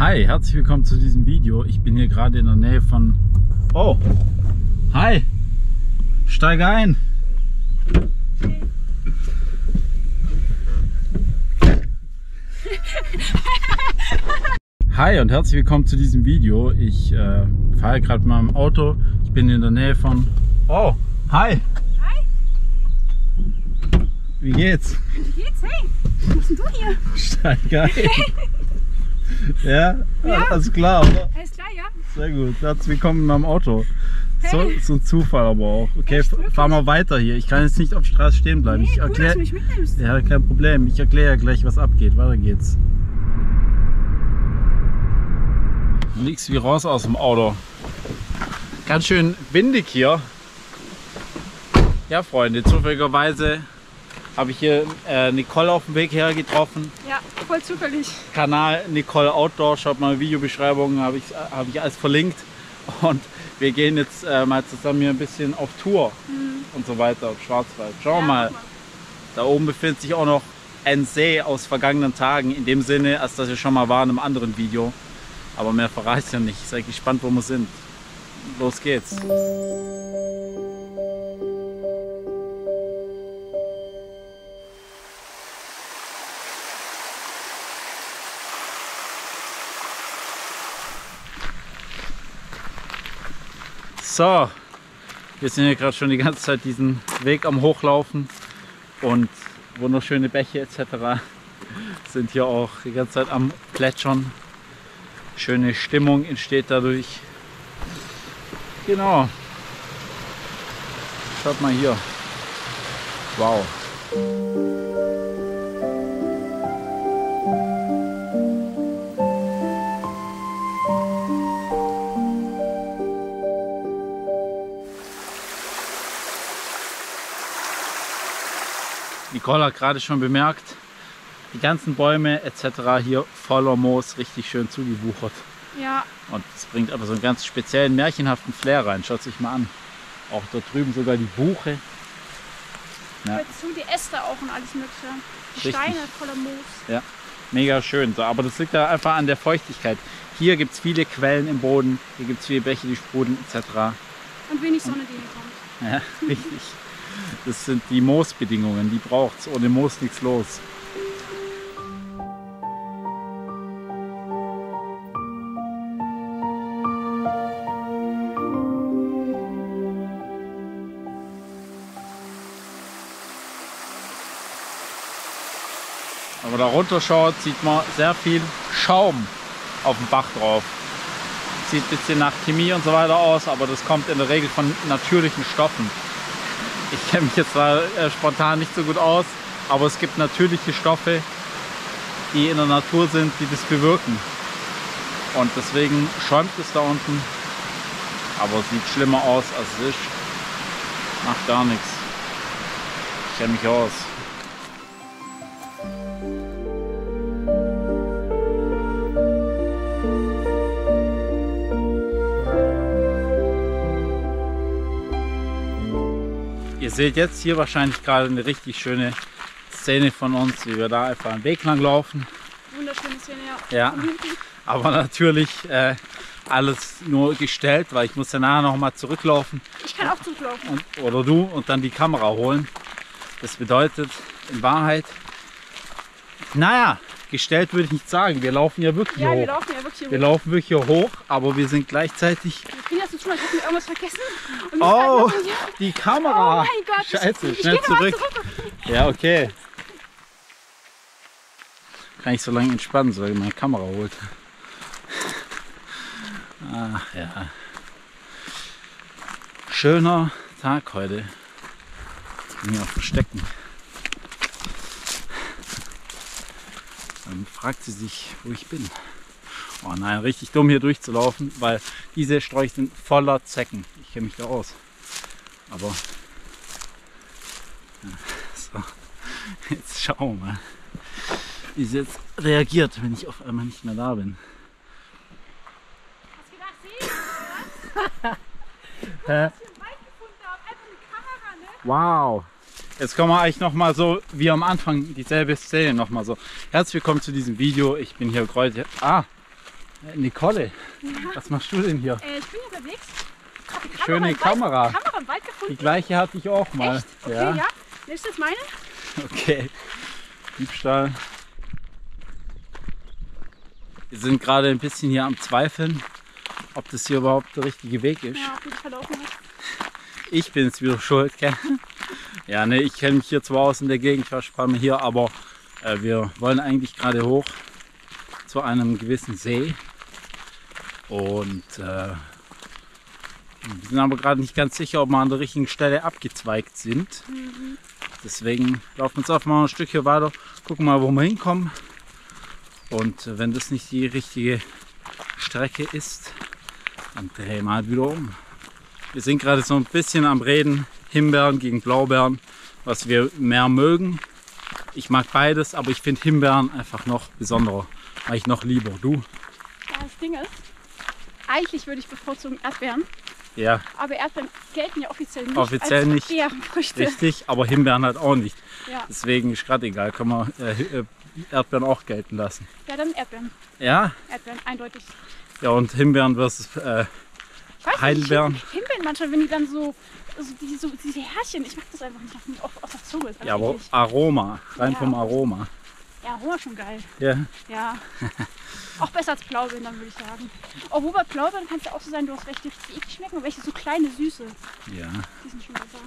Hi, herzlich willkommen zu diesem Video. Ich bin hier gerade in der Nähe von... Oh, hi, steige ein. Hi und herzlich willkommen zu diesem Video. Ich äh, fahre gerade mal im Auto. Ich bin in der Nähe von... Oh, hi. Hi, Wie geht's? wie geht's? Hey, was bist denn du hier? Steige ein. Ja, Ja. alles klar, oder? Alles klar, ja? Sehr gut. Herzlich willkommen in meinem Auto. So, Hey. so ein Zufall aber auch. Okay, Echt, fahr mal weiter hier. Ich kann jetzt nicht auf der Straße stehen bleiben. Nee, ich cool, dass erkläre. du mich mitnimmst. ja, kein Problem. Ich erkläre ja gleich, was abgeht. Weiter geht's. Nix wie raus aus dem Auto. Ganz schön windig hier. Ja, Freunde, zufälligerweise habe ich hier äh, Nicole auf dem Weg her getroffen. Ja, voll zufällig. Kanal Nicole Outdoor, schaut mal Videobeschreibung, habe ich, hab ich alles verlinkt. Und wir gehen jetzt äh, mal zusammen hier ein bisschen auf Tour und so weiter auf Schwarzwald. Schauen wir Ja, mal. mal. Da oben befindet sich auch noch ein See aus vergangenen Tagen. In dem Sinne, als dass wir schon mal waren im anderen Video. Aber mehr verrate ich ja nicht. Seid gespannt, wo wir sind. Los geht's. So, wir sind hier gerade schon die ganze Zeit diesen Weg am Hochlaufen und wunderschöne Bäche etc. sind hier auch die ganze Zeit am Plätschern. Schöne Stimmung entsteht dadurch. Genau. Schaut mal hier. Wow. Nicole hat gerade schon bemerkt, die ganzen Bäume etc. hier voller Moos, richtig schön zugewuchert. Ja, Und es bringt aber so einen ganz speziellen, märchenhaften Flair rein. Schaut sich mal an. Auch dort drüben sogar die Buche. Ja. dazu die Äste auch und alles mögliche. Die Richtig. Steine voller Moos. Mega schön. So, aber das liegt da einfach an der Feuchtigkeit. Hier gibt es viele Quellen im Boden, hier gibt es viele Bäche, die sprudeln etc. Und wenig Sonne, die hier kommt. Ja, richtig. Das sind die Moosbedingungen, die braucht es. Ohne Moos nichts los. Wenn man da runter schaut, sieht man sehr viel Schaum auf dem Bach drauf. Sieht ein bisschen nach Chemie und so weiter aus, aber das kommt in der Regel von natürlichen Stoffen. Ich kenne mich jetzt zwar äh, spontan nicht so gut aus, aber es gibt natürliche Stoffe, die in der Natur sind, die das bewirken. Und deswegen schäumt es da unten, aber es sieht schlimmer aus als es ist. Macht gar nichts. Ich kenne mich aus. Seht jetzt hier wahrscheinlich gerade eine richtig schöne Szene von uns, wie wir da einfach einen Weg lang laufen. Wunderschöne Szene, ja. Ja, aber natürlich äh, alles nur gestellt, weil ich muss ja nachher noch mal zurücklaufen Ich kann auch zurücklaufen. und, oder du und dann die Kamera holen. Das bedeutet in Wahrheit, naja, gestellt würde ich nicht sagen. Wir laufen ja wirklich Ja, wir hoch. laufen ja wirklich hier Wir hoch. laufen wirklich hier hoch, aber wir sind gleichzeitig. Ich bin jetzt schon mal, ich irgendwas vergessen. Oh, hier- die oh Kamera! mein Gott. Scheiße, ich schnell geh noch mal zurück. Ja, okay. Kann ich so lange entspannen, ich meine Kamera holt. Ach ja. Schöner Tag heute. Mir auch verstecken. Dann fragt sie sich, wo ich bin. Oh nein, richtig dumm hier durchzulaufen, weil diese Sträucher sind voller Zecken. Ich kenne mich da aus. Aber so, jetzt schauen wir mal, wie sie jetzt reagiert, wenn ich auf einmal nicht mehr da bin. Hast du gedacht, sie? Hä? Ne? Wow. Jetzt kommen wir eigentlich noch mal so wie am Anfang dieselbe Szene noch mal so. Herzlich willkommen zu diesem Video. Ich bin hier heute. Ah, Nicole, was machst du denn hier? Äh, ich bin hier unterwegs. Hab die Schöne im Kamera. Wald, Kamera im Wald Die gefunden. gleiche hatte ich auch mal. Echt? Okay, ja. Ist das meine? Okay. Diebstahl. Wir sind gerade ein bisschen hier am Zweifeln, ob das hier überhaupt der richtige Weg ist. Ja, auf jeden Fall laufen hast. Ich bin jetzt wieder schuld, gell? Ja, ne, ich kenne mich hier zwar aus in der Gegend, ich war Mal hier, aber äh, wir wollen eigentlich gerade hoch zu einem gewissen See. Und äh, wir sind aber gerade nicht ganz sicher, ob wir an der richtigen Stelle abgezweigt sind. Deswegen laufen wir jetzt einfach mal ein Stück hier weiter, gucken mal, wo wir hinkommen. Und äh, wenn das nicht die richtige Strecke ist, dann drehen wir halt wieder um. Wir sind gerade so ein bisschen am Reden, Himbeeren gegen Blaubeeren, was wir mehr mögen. Ich mag beides, aber ich finde Himbeeren einfach noch besonderer, weil ich noch lieber. Du? Ja, das Ding ist, eigentlich würde ich bevorzugen Erdbeeren, Ja, aber Erdbeeren gelten ja offiziell nicht Offiziell nicht. Beerenfrüchte. richtig, aber Himbeeren halt auch nicht. Ja. Deswegen ist gerade egal, können wir äh, äh, Erdbeeren auch gelten lassen. ja, dann Erdbeeren. Ja, Erdbeeren, eindeutig. ja und Himbeeren versus äh, Ich weiß Heidelbeeren. Nicht, ich Himbeeren manchmal, wenn die dann so, so, die, so diese Härchen, ich mag das einfach nicht auf, auf der Zunge. Ja, aber eklig. Aroma, rein Ja. vom Aroma. Ja, Aroma schon geil. Ja, Ja. auch besser als Blaubeeren, dann würde ich sagen. Obwohl bei Blaubeeren kann es ja auch so sein, du hast welche, die eklig schmecken und welche so kleine, süße. ja. Die sind schon besser.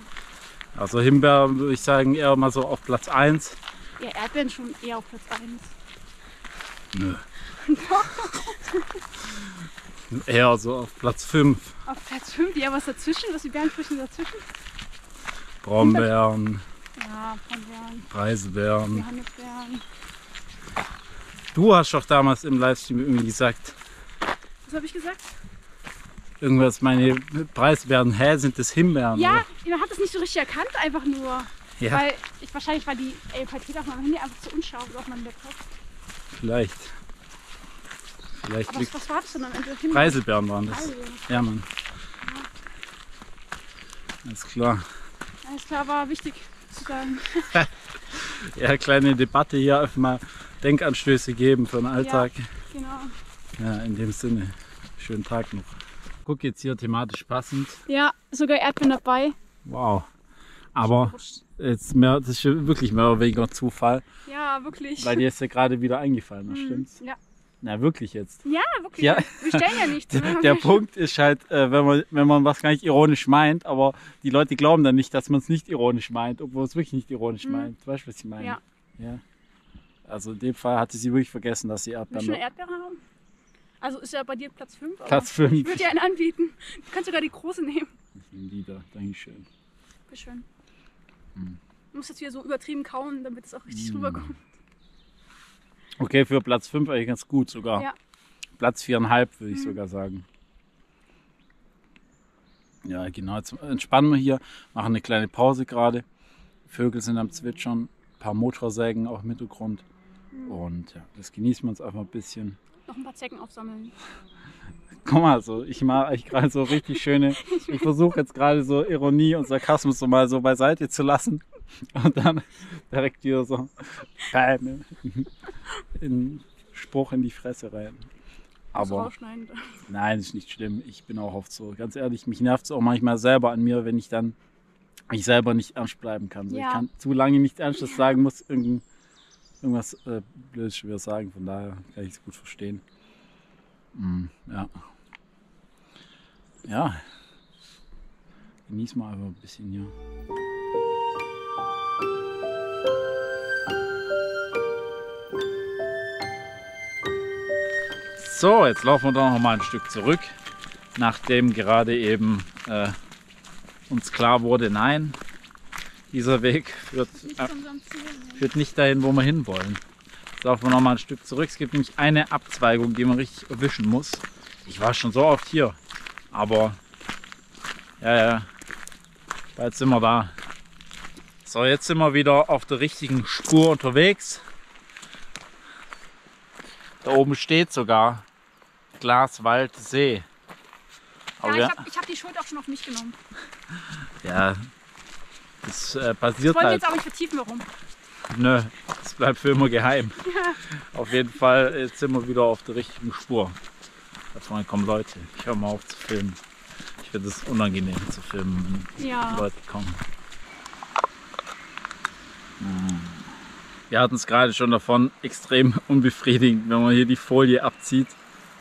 Also Himbeeren würde ich sagen eher mal so auf Platz 1. Ja, Erdbeeren schon eher auf Platz 1. Nö. Eher so auf Platz 5. Auf Platz 5, ja, was dazwischen? Was die Beerenfrüchte dazwischen? Brombeeren, Ja, Brombeeren, Preiselbeeren. Johannisbeeren. Du hast doch damals im Livestream irgendwie gesagt, Was habe ich gesagt? irgendwas, meine Preiselbeeren, hä, sind das Himbeeren? Ja, man hat es nicht so richtig erkannt, einfach nur. oder? ja Weil ich wahrscheinlich war die äh, Paket auf meinem Handy einfach zu unscharf oder auf meinem Laptop. vielleicht. Vielleicht was, was war das denn am Ende? Himbeeren? Preiselbeeren waren das. Preiselbeeren. Ja, Mann. Alles klar. Alles klar, war wichtig zu sagen. Ja, kleine Debatte hier, einfach mal Denkanstöße geben für den Alltag. Genau. Ja, in dem Sinne. Schönen Tag noch. Guck jetzt hier thematisch passend. Ja, sogar Erdbeeren dabei. Wow. Aber jetzt mehr, das ist ja wirklich mehr oder weniger Zufall, Ja, wirklich. weil dir ist ja gerade wieder eingefallen, das stimmt's? Ja. Na, wirklich jetzt. ja, wirklich. Ja. Wir stellen ja nichts. Der, der Punkt ist halt, äh, wenn, man, wenn man was gar nicht ironisch meint, aber die Leute glauben dann nicht, dass man es nicht ironisch meint, obwohl es wirklich nicht ironisch meint. Weißt du, was ich meine? Ja. ja. Also in dem Fall hatte sie wirklich vergessen, dass sie Willst Erdbeeren du eine Erdbeere haben? Also ist ja bei dir Platz 5. Platz Ich 5. würde dir einen anbieten. Du kannst sogar die große nehmen. Ich nehme die da, Dankeschön. Bitte schön. Hm. Du musst jetzt wieder so übertrieben kauen, damit es auch richtig rüberkommt. Okay, für Platz 5 eigentlich ganz gut sogar. Ja. Platz 4,5 würde ich sogar sagen. Ja, genau. Jetzt entspannen wir hier, machen eine kleine Pause gerade. Vögel sind am Zwitschern, ein paar Motorsägen auch im Hintergrund. Und ja, das genießen wir uns einfach ein bisschen. Noch ein paar Zecken aufsammeln. Guck mal, so, ich mache eigentlich gerade so richtig schöne. Ich versuche jetzt gerade so Ironie und Sarkasmus so mal so beiseite zu lassen. Und dann direkt wieder so bam, in Spruch in die Fresse rein. Aber nein, ist nicht schlimm. Ich bin auch oft so. Ganz ehrlich, mich nervt es auch manchmal selber an mir, wenn ich dann ich selber nicht ernst bleiben kann. So, Ja. Ich kann zu lange nicht Ernstes sagen, muss irgend, irgendwas äh, Blödes schon wieder sagen. Von daher kann ich es gut verstehen. Mm, ja. Ja. Genieß mal einfach ein bisschen hier. So, jetzt laufen wir doch noch mal ein Stück zurück, nachdem gerade eben äh, uns klar wurde, nein, dieser Weg führt, äh, Ziel. führt nicht dahin, wo wir hinwollen. Jetzt laufen wir noch mal ein Stück zurück. Es gibt nämlich eine Abzweigung, die man richtig erwischen muss. Ich war schon so oft hier, aber ja, ja, bald sind wir da. So, jetzt sind wir wieder auf der richtigen Spur unterwegs. Da oben steht sogar Glaswald See. Aber Ja, ich habe hab die Schuld auch schon auf mich genommen. ja, das äh, Das basiert wollen halt. jetzt auch nicht vertiefen, warum. Nö, das bleibt für immer geheim. Auf jeden Fall, jetzt sind wir wieder auf der richtigen Spur. Da vorne kommen Leute. Ich höre mal auf zu filmen. Ich finde es unangenehm zu filmen, wenn Ja. Leute kommen. Hm. Wir hatten es gerade schon davon, extrem unbefriedigend, wenn man hier die Folie abzieht.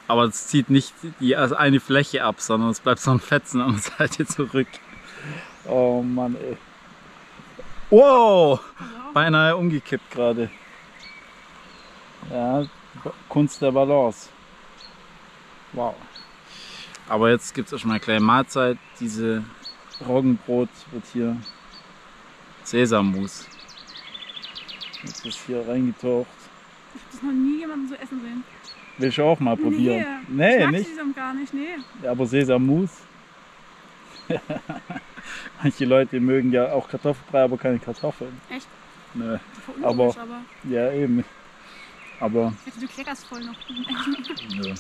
Aber es zieht nicht die also eine Fläche ab, sondern es bleibt so ein Fetzen an der Seite zurück. Oh Mann, ey. Wow! Beinahe umgekippt gerade. Ja, Kunst der Balance. Wow. Aber jetzt gibt es erstmal eine kleine Mahlzeit. Diese Roggenbrot wird hier Sesammus. Jetzt ist hier reingetaucht. ich habe das noch nie jemanden so essen sehen. Willst du auch mal probieren? Nee, ich mag nicht. Sesam gar nicht, nee. Ja, aber Sesammus. Manche Leute mögen ja auch Kartoffelbrei, aber keine Kartoffeln. Echt? Nö. Voll Aber- aber Ja, eben. Aber ich du kleckerst voll noch. nö.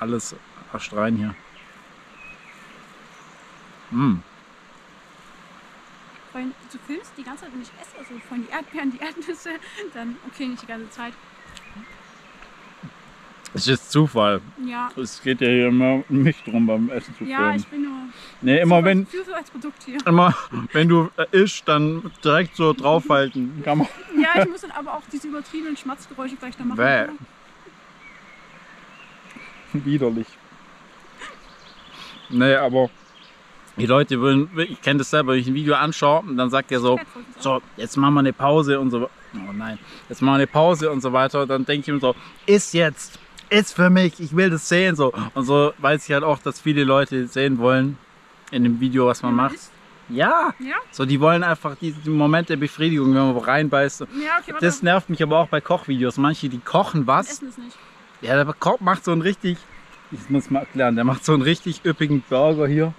alles astrein hier. Mm. Du filmst die ganze Zeit und ich esse also von die Erdbeeren, die Erdnüsse, dann okay, nicht die ganze Zeit. Es ist Zufall. Ja, Es geht ja hier immer um mich drum beim Essen zu ja, filmen. ich bin nur Nee, immer wenn, Zufallsprodukt hier. immer wenn du äh, isch, dann direkt so draufhalten. Kann man. Ja, ich muss dann aber auch diese übertriebenen Schmatzgeräusche gleich da machen. Bäh. Widerlich. Nee, aber die Leute würden, ich kenne das selber, wenn ich ein Video anschaue und dann sagt er so, so, jetzt machen wir eine Pause und so. Oh nein, jetzt machen wir eine Pause und so weiter. Dann denke ich mir so, ist jetzt, ist für mich, ich will das sehen so. Und so weiß ich halt auch, dass viele Leute sehen wollen in dem Video, was man macht. Ja, Ja? so die wollen einfach diesen Moment der Befriedigung, wenn man reinbeißt. Ja, okay. Das nervt mich aber auch bei Kochvideos. Manche, die kochen was. Essen es nicht. Ja, der Koch macht so einen richtig, ich muss mal erklären, der macht so einen richtig üppigen Burger hier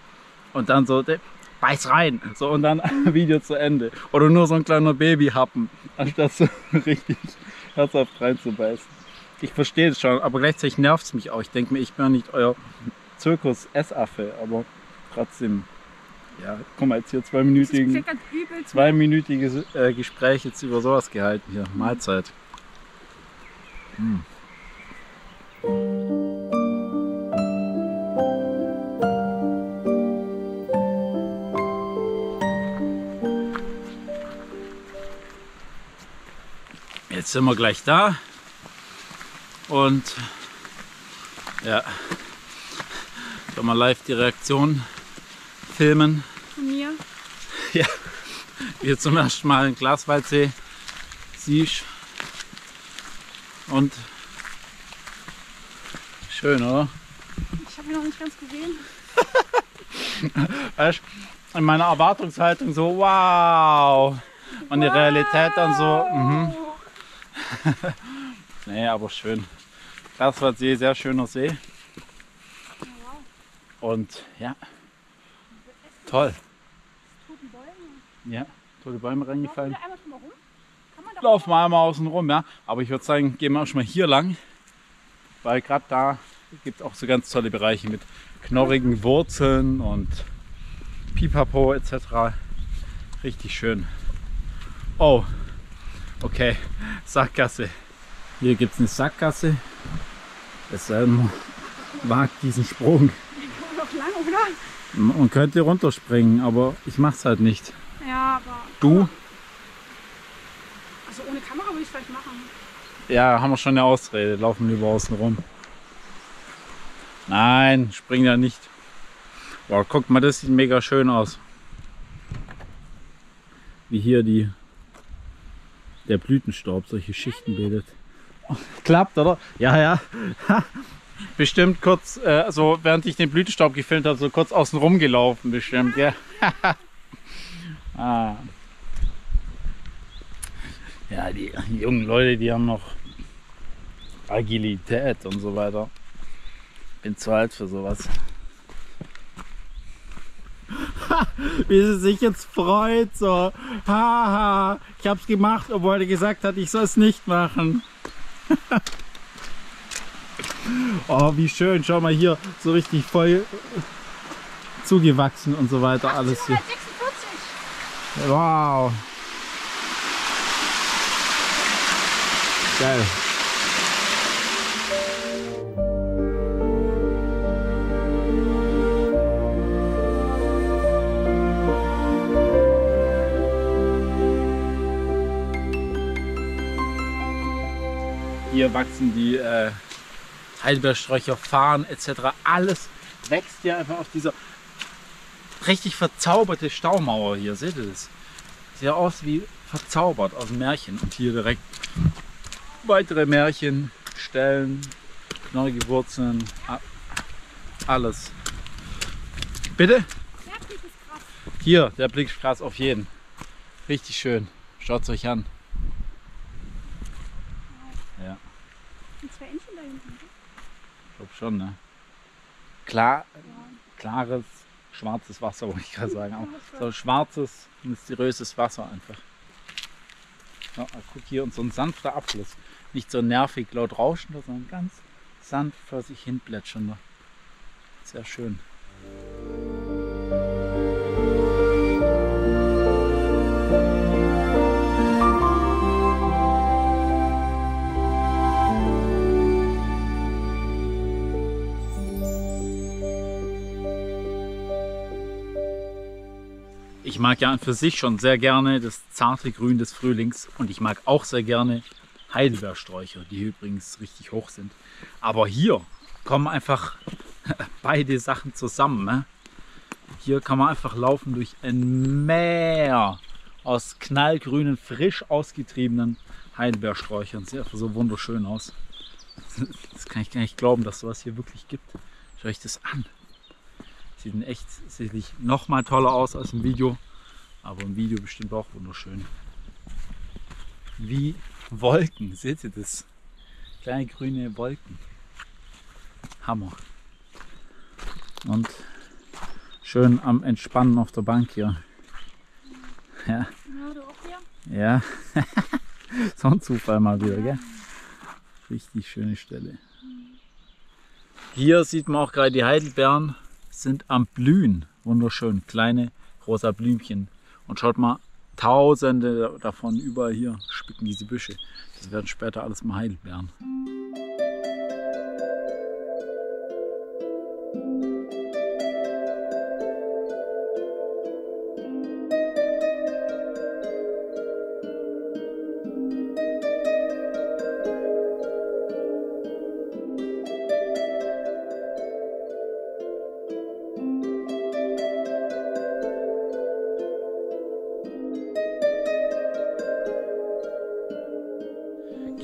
und dann so, der, beiß rein, so und dann Video zu Ende. Oder nur so ein kleiner Babyhappen, anstatt so richtig herzhaft reinzubeißen. Ich verstehe es schon, aber gleichzeitig nervt es mich auch. Ich denke mir, ich bin ja nicht euer Zirkus-Essaffe, aber trotzdem, ja, guck mal, jetzt hier zweiminütigen, zweiminütiges äh, Gespräch jetzt über sowas gehalten hier. Mahlzeit. Hm. Jetzt sind wir gleich da. Und ja, können wir live die Reaktion filmen. Von mir. Ja, du zum ersten Mal einen Glaswaldsee siehst. Und schön, oder? Ich habe ihn noch nicht ganz gesehen. Weißt, du, in meiner Erwartungshaltung so, wow. Und die Realität dann so, mhm. Nee, aber schön. Glaswaldsee, sehr schöner See. Und ja, toll. Toten Bäume. Ja, tote Bäume reingefallen. schon mal einmal außen rum, ja. Aber ich würde sagen, gehen wir auch schon mal hier lang. Weil gerade da gibt es auch so ganz tolle Bereiche mit knorrigen Wurzeln und Pipapo etc. Richtig schön. Oh, okay. Sackgasse. Hier gibt es eine Sackgasse. Es man wagt diesen Sprung. Lang? Man könnte runterspringen, aber ich mach's halt nicht. Ja, aber. Du? Also ohne Kamera würde ich vielleicht machen. Ja, haben wir schon eine Ausrede. Laufen lieber außen rum. Nein, spring da nicht. Boah, guck mal, das sieht mega schön aus. Wie hier die, der Blütenstaub solche Schichten bildet. Klappt, oder? Ja, ja. Bestimmt kurz, äh, so während ich den Blütenstaub gefilmt habe, so kurz außen rum gelaufen, bestimmt, ja. ah. Ja, die, jungen Leute, die haben noch Agilität und so weiter. Bin zu alt für sowas. Wie sie sich jetzt freut, so. Haha, ich hab's gemacht, obwohl er gesagt hat, ich soll es nicht machen. oh, wie schön, schau mal hier, so richtig voll zugewachsen und so weiter alles hier. 46. Wow. Geil. Hier wachsen die äh, Heidelbeersträucher, Farn etc. Alles wächst hier einfach auf dieser richtig verzauberte Staumauer hier. Seht ihr das? Sieht ja aus wie verzaubert aus dem Märchen. Und hier direkt weitere Märchen, Stellen, knorrige Wurzeln, alles. Bitte? Hier, der Blick ist krass auf jeden. Richtig schön. Schaut es euch an. Ja. Sind zwei Entchen da hinten? oder? Ich glaube schon, ne? Klar, klares, schwarzes Wasser, wollte ich gerade sagen. Aber so schwarzes, mysteriöses Wasser einfach. Ja, guck hier und so ein sanfter Abfluss. Nicht so nervig laut rauschender, sondern ganz sanft vor sich hin plätschernder. Sehr schön. Mag ja an für sich schon sehr gerne das zarte Grün des Frühlings und ich mag auch sehr gerne Heidelbeersträucher, die übrigens richtig hoch sind. Aber hier kommen einfach beide Sachen zusammen. Ne? Hier kann man einfach laufen durch ein Meer aus knallgrünen, frisch ausgetriebenen Heidelbeersträuchern. Sieht einfach so wunderschön aus. Das kann ich gar nicht glauben, dass sowas hier wirklich gibt. Schaut euch das an. Sieht echt sicherlich noch mal toller aus als im Video. Aber im Video bestimmt auch wunderschön. Wie Wolken, seht ihr das? Kleine grüne Wolken. Hammer. Und schön am Entspannen auf der Bank hier. Ja, Ja, so ein Zufall mal wieder, gell? Richtig schöne Stelle. Hier sieht man auch gerade die Heidelbeeren sind am Blühen. Wunderschön. Kleine rosa Blümchen. Und schaut mal, tausende davon überall hier spicken diese Büsche. Das werden später alles mal Heidelbeeren.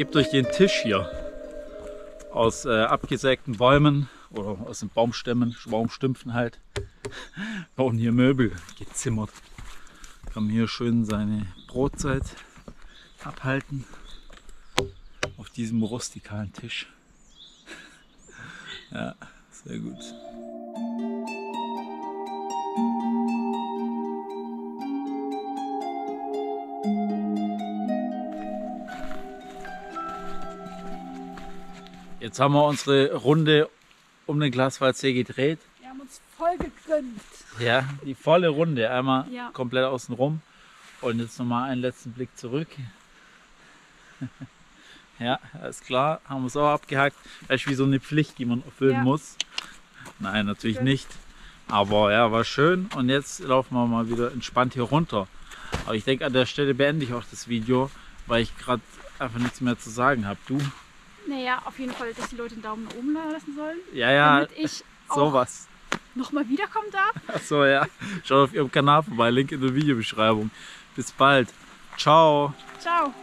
Gebt euch den Tisch hier aus äh, abgesägten Bäumen oder aus den Baumstämmen, Baumstümpfen halt. Bauen hier Möbel gezimmert. Kann hier schön seine Brotzeit abhalten auf diesem rustikalen Tisch. ja, sehr gut. Jetzt haben wir unsere Runde um den Glaswaldsee gedreht. Wir haben uns voll gegönnt. Ja, die volle Runde, einmal Ja. komplett außen rum. Und jetzt nochmal einen letzten Blick zurück. ja, ist klar, haben wir es auch abgehakt. Das ist wie so eine Pflicht, die man erfüllen Ja. muss. Nein, natürlich Schön. nicht. Aber ja, war schön. Und jetzt laufen wir mal wieder entspannt hier runter. Aber ich denke, an der Stelle beende ich auch das Video, weil ich gerade einfach nichts mehr zu sagen habe. Du? Naja, auf jeden Fall, dass die Leute einen Daumen nach oben lassen sollen. Ja, ja, damit ich sowas. nochmal wiederkommen darf. Achso, ja. Schaut auf ihrem Kanal vorbei, Link in der Videobeschreibung. Bis bald. Ciao. Ciao.